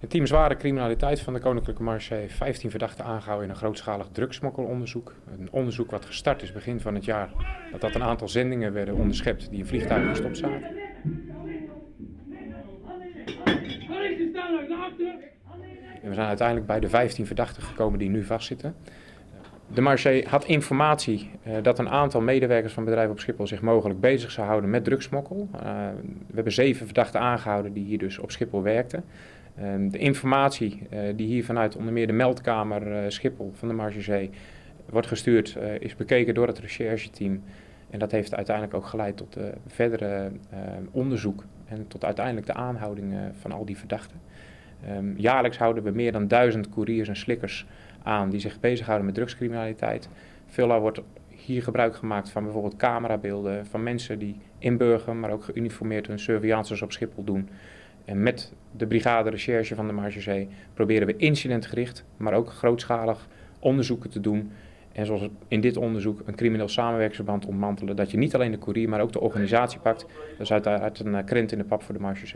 Het team zware criminaliteit van de Koninklijke Marche heeft 15 verdachten aangehouden in een grootschalig drugsmokkelonderzoek. Een onderzoek wat gestart is begin van het jaar, dat een aantal zendingen werden onderschept die in vliegtuigen gestopt zaten. En we zijn uiteindelijk bij de 15 verdachten gekomen die nu vastzitten. De Marché had informatie uh, dat een aantal medewerkers van bedrijven op Schiphol zich mogelijk bezig zou houden met drugsmokkel. Uh, we hebben zeven verdachten aangehouden die hier dus op Schiphol werkten. Uh, de informatie die hier vanuit onder meer de meldkamer Schiphol van de Marge wordt gestuurd, is bekeken door het rechercheteam. En dat heeft uiteindelijk ook geleid tot verdere onderzoek en tot uiteindelijk de aanhouding van al die verdachten. Um, jaarlijks houden we meer dan duizend couriers en slikkers aan die zich bezighouden met drugscriminaliteit. Veelal wordt hier gebruik gemaakt van bijvoorbeeld camerabeelden van mensen die inburgen, maar ook geuniformeerd hun surveillances op Schiphol doen. En met de brigade recherche van de Marge proberen we incidentgericht, maar ook grootschalig onderzoeken te doen. En zoals in dit onderzoek een crimineel samenwerkingsverband ontmantelen, dat je niet alleen de courier, maar ook de organisatie pakt. Dat is uiteraard een krent in de pap voor de Marge